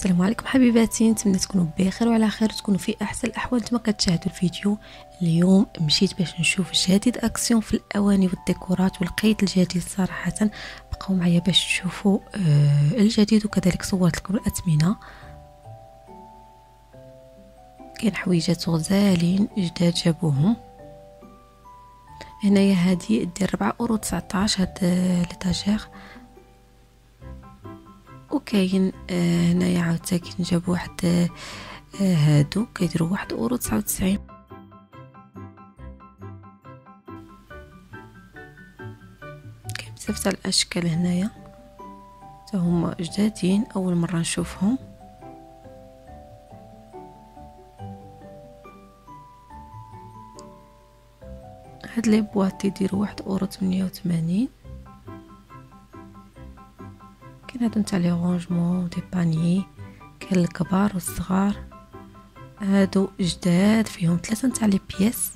السلام عليكم حبيباتي نتمنى تكونوا بخير وعلى خير تكونوا في أحسن الأحوال كما كتشاهدوا الفيديو. اليوم مشيت باش نشوف جديد أكسيون في الأواني والديكورات ولقيت الجديد صراحة. بقاو معايا باش تشوفوا آه الجديد وكذلك صورت لكم الأثمنة. كاين حويجات غزالين جداد جابوهم. هنايا هذه دير 4 أورو 19 هاد ليتاجير. وكاين آه، هنايا عاوتاني جابوا واحد آه، هادو كيديروا واحد أورو 99 كاين بزاف تاع الأشكال هنايا. حتى هما جدادين أول مرة نشوفهم. هاد les boîtes يديروا واحد أورو 88 هادو نتاع les rangements des paniers كاين الكبار والصغار. هادو جداد فيهم ثلاثة نتاع les pièces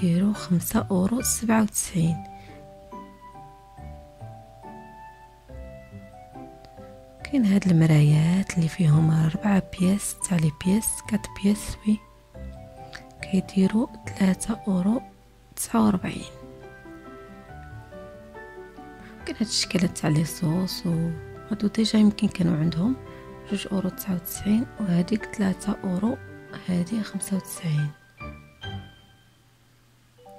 ديرو خمسة أورو سبعة وتسعين. كاين هاد المرايات اللي فيهم ربعة pièces تاع les pièces quatre pièces oui. كيديرو ثلاثة أورو تسعة وربعين كاين هاد الشكلات تاع les sauces و هادو déjà يمكن كانوا عندهم جوج أورو تسعة وتسعين وهاديك ثلاثة أورو هادي خمسة وتسعين.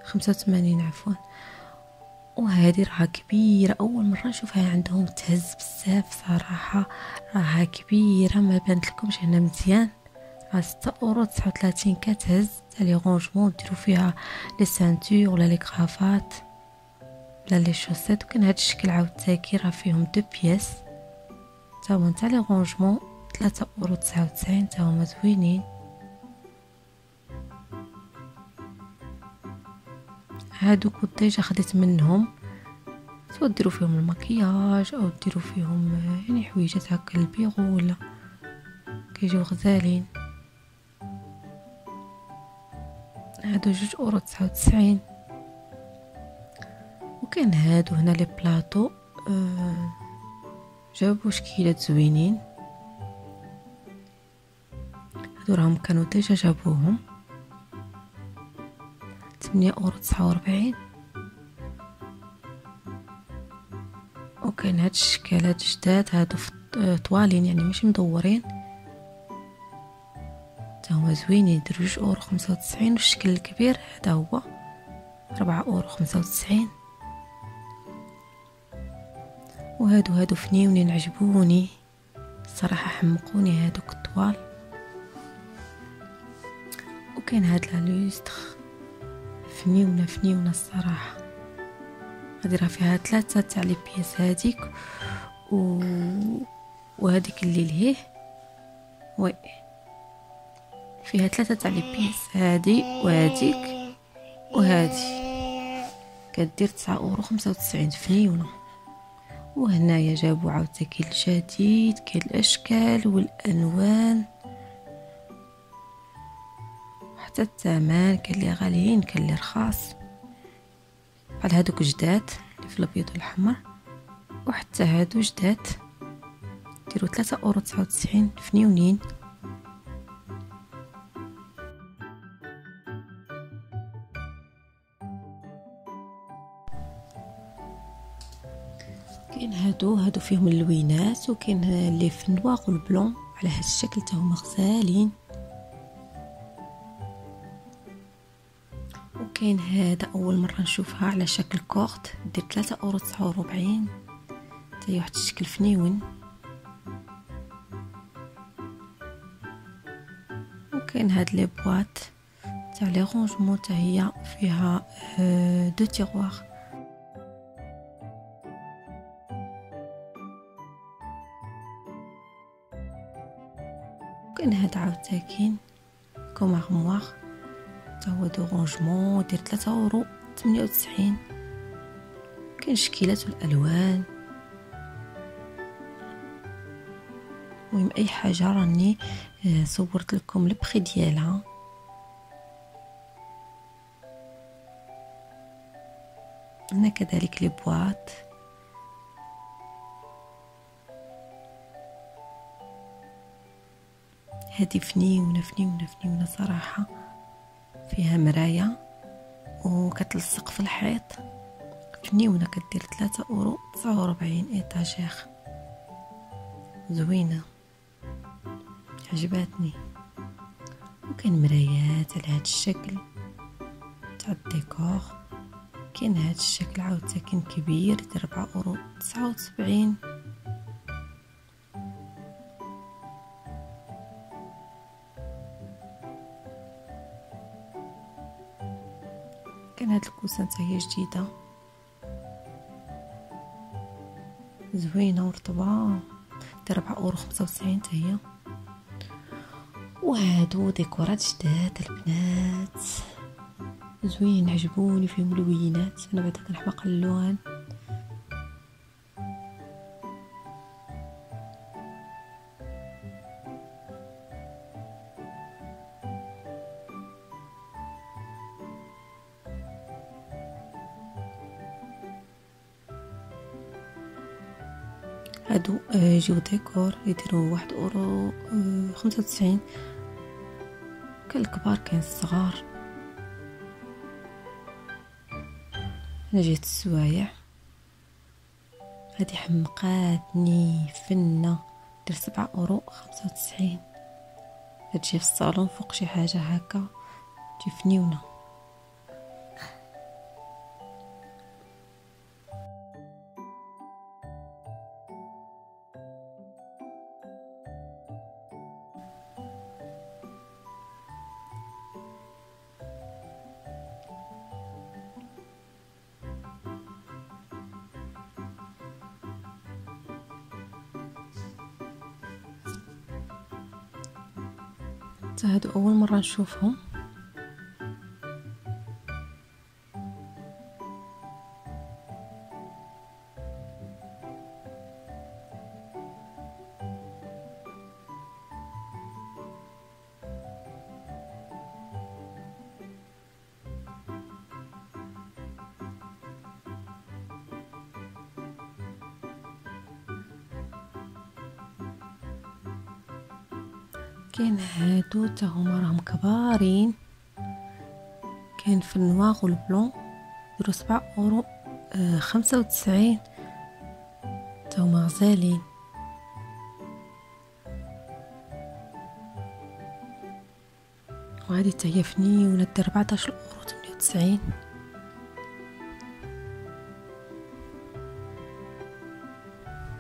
خمسة وثمانين عفوا. وهذه راها كبيرة أول مرة نشوفها عندهم تهز بزاف صراحة. راها كبيرة ما بانت لكمش هنا مزيان. راه ستة أورو تسعة وثلاثين كتهز تاع les rangements ديرو فيها les ceintures ولا les cravates. ولا les chaussettes وكان هاد الشكل عاوتاني راه فيهم deux pièces. تا هما نتاع les rangements ثلاثة أورو تسعة وتسعين تا هما زوينين. هادوك déjà خديت منهم. soit ديرو فيهم المكياج أو ديرو فيهم يعني حويجات هكا البيغو ولا كيجيو غزالين. هادو جوج أورو تسعة وتسعين. وكاين هادو هنا les plateaux آه جابو شكيلات زوينين. هادو راهم كانوا déjà جابوهم. تمنية أورو تسعة وربعين. وكاين هاد الشكالات جداد هادو طوالين يعني ماشي مدورين. تا هما زوينين يديرو جوج أورو خمسة وتسعين والشكل الكبير هذا هو ربعة أورو خمسة وتسعين. وهادو هادو فنيونين عجبوني صراحة حمقوني هادوك الطوال وكاين هاد لالوستر فنيونة فنيونة الصراحة. هادي راه فيها ثلاثة تاع لي بياس هاديك. و وهاديك اللي لهيه. وي. فيها ثلاثة تاع لي بياس هادي وهاديك. وهادي. كدير تسعة أورو خمسة وتسعين فنيونة وهنايا جابو عاوتاني الجديد كاين الاشكال والألوان. حتى الثمن كاين غاليين كاين رخاص بحال هادوك جداد اللي في الأبيض والأحمر. وحتى هادو جداد. ديرو ثلاثة أورو تسعة وتسعين فنيونين كاين هادو هادو فيهم اللوينات وكاين اللي في ال noir وال blanc على هاد الشكل تا هما غزالين. وكاين هذا أول مرة نشوفها على شكل كورت دير ثلاثة أورو تسعة وربعين تا واحد الشكل فنيون وكاين هاد les boîtes تاع les rangements تا هي فيها deux tiroirs كاين هاد عاوتاني comme armoire تا هو de rangement دير تلاتة أورو تمنية وتسعين. كاين شكيلات والألوان. المهم أي حاجة راني آه، صورت لكم البخي ديالها. هنا كذلك les boîtes. هذه فنيونة فنيونة فنيونة صراحة فيها مراية وكتلصق في الحيط. فنيونة كدير ثلاثة أورو تسعة وربعين إيطاجير. زوينة. عجباتني. وكاين مرايات على هاد الشكل. تاع الديكور. كاين هاد الشكل عاود ساكن كبير يدير ربعة أورو تسعة وسبعين. كان هاد الكوسة هي جديدة زوينة ورطبة دير ربعة أورو خمسة وتسعين تهي وهادو ديكورات جداد البنات زوين عجبوني فيهم ملونات أنا بعدا كنحماق اللون هادو يجيو ديكور يديرو واحد أورو خمسة وتسعين. كاين الكبار كاين الصغار. هنا جيت السوايع. هادي حمقاتني فنة. دير سبعة أورو خمسة وتسعين. هتجي في الصالون فوق شي حاجة هكا. تجي فنيونة هادو أول مرة نشوفهم. كاين هادو تا هما راهم كبارين. كاين في النواغ والبلون يديرو سبعة أورو آه خمسة وتسعين. تا هما غزالين وهادي تا هي فنيونة دير ربعطاش أورو تمنية وتسعين.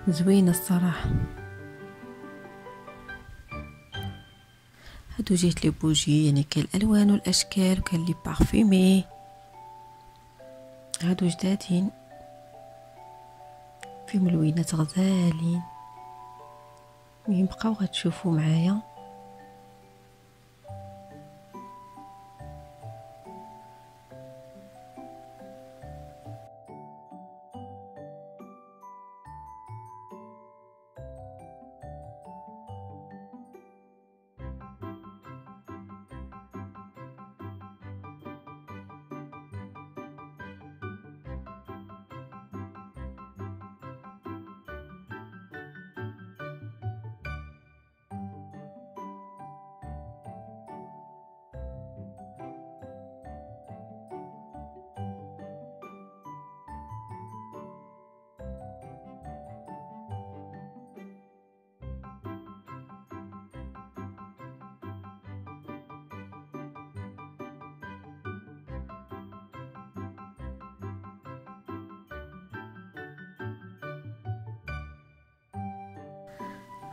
زوينة الصراحة. هادو جيت les bougies يعني كاين الألوان والأشكال وكاين les parfumées هادو جدادين. فيهم لوينات غزالين. مهم بقاو غتشوفوا معايا.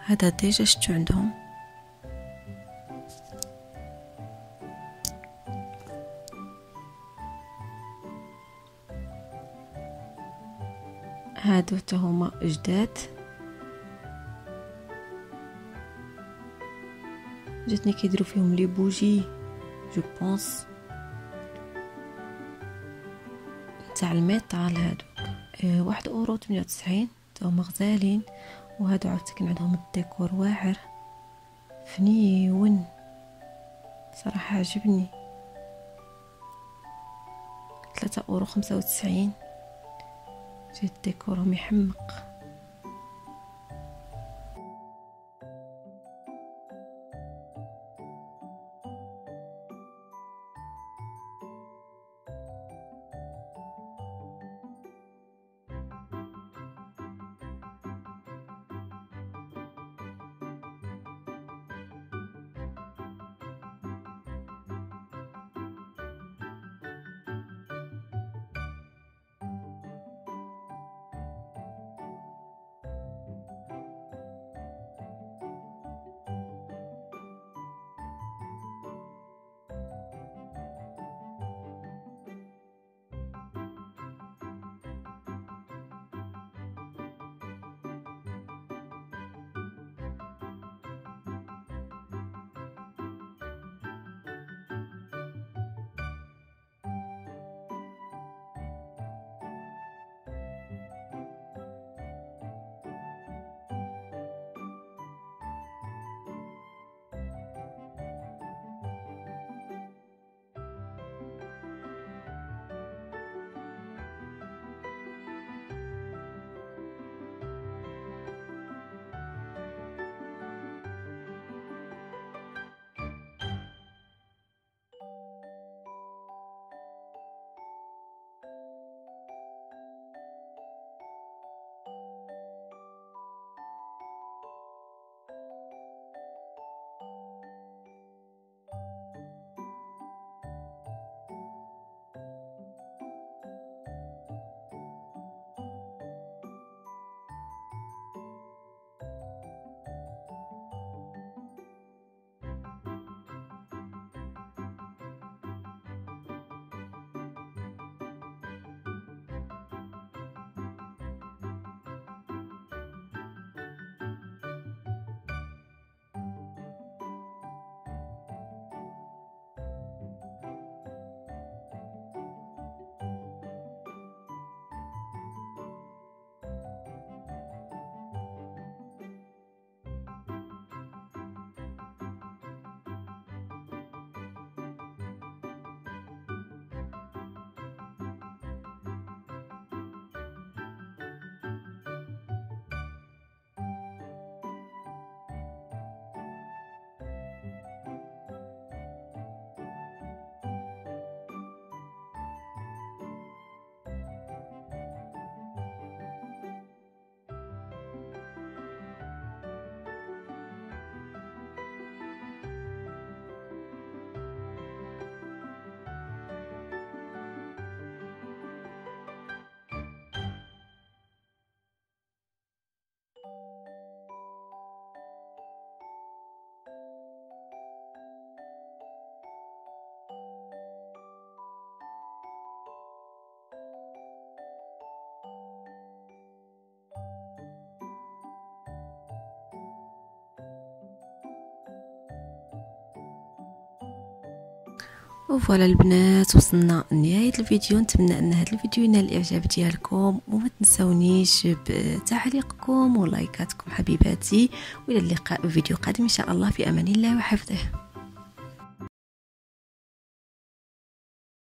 هذا déjà شتو عندهم؟ هادو هما جداد جاتني كيديروا فيهم les bougies je pense. تاع ال métal هادوك. آه واحد أورو تمنية وتسعين هما غزالين. وهادو عاوتاني عندهم الديكور واعر. فنيون صراحة عجبني. ثلاثة أورو خمسة وتسعين. جيت ديكورهم يحمق. وفوالا البنات وصلنا لنهاية الفيديو. نتمنى أن هذا الفيديو ينال الإعجاب ديالكم وما تنسونيش بتعليقكم ولايكاتكم حبيباتي. وإلى اللقاء في فيديو قادم إن شاء الله. في أمان الله وحفظه.